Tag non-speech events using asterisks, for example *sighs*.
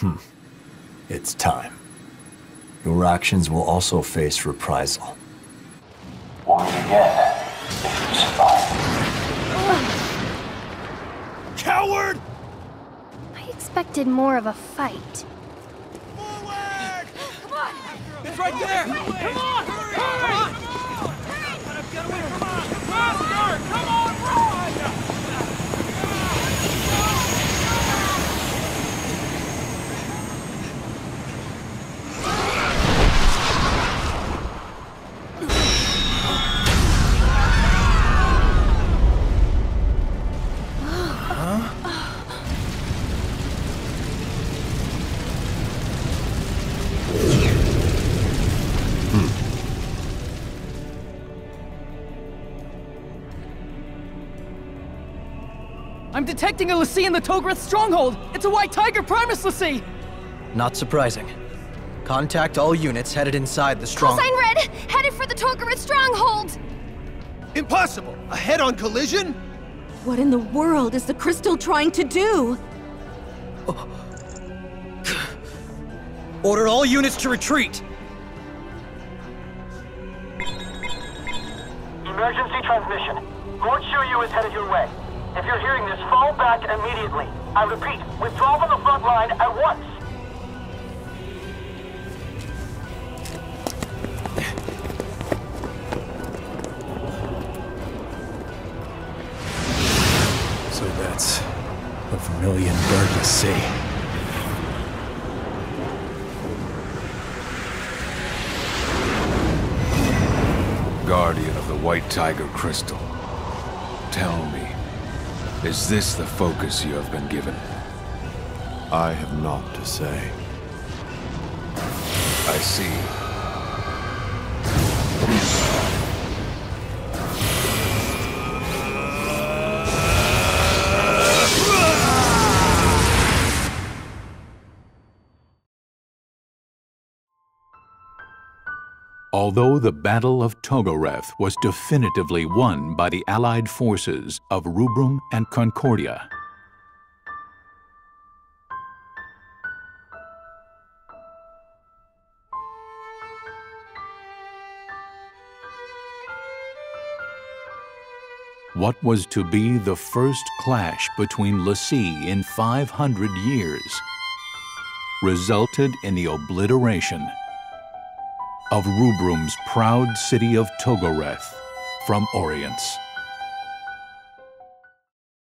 Hmm. It's time. Your actions will also face reprisal. We'll again if you survive. Coward! I expected more of a fight. Forward! It's right there! Come on! I'm detecting a l'Cie in the Togoreth stronghold! It's a White Tiger Primus l'Cie! Not surprising. Contact all units headed inside the strong. Callsign Red, headed for the Togoreth stronghold! Impossible! A head-on collision? What in the world is the crystal trying to do? *sighs* Order all units to retreat. Emergency transmission. Lord Shiryu is headed your way. If you're hearing this, fall back immediately. I repeat, withdraw from the front line at once. So that's a Vermilion bird l'Cie. Guardian of the White Tiger Crystal. Tell me, is this the focus you have been given? I have naught to say. I see. Although the Battle of Togoreth was definitively won by the Allied forces of Rubrum and Concordia, what was to be the first clash between l'Cie in 500 years resulted in the obliteration of Rubrum's proud city of Togoreth from Orience.